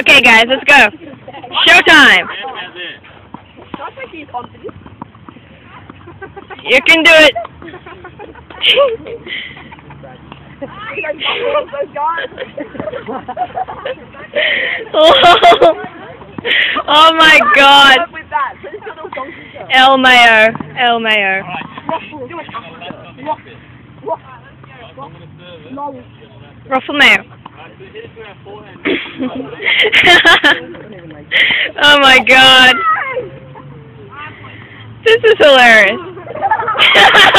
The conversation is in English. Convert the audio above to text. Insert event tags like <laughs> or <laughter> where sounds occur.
Okay, guys, let's go. Showtime. You can do it. <laughs> oh, my God. El Mayo. El Mayo. Ruffle Mayo. <laughs> oh my God. This is hilarious. <laughs>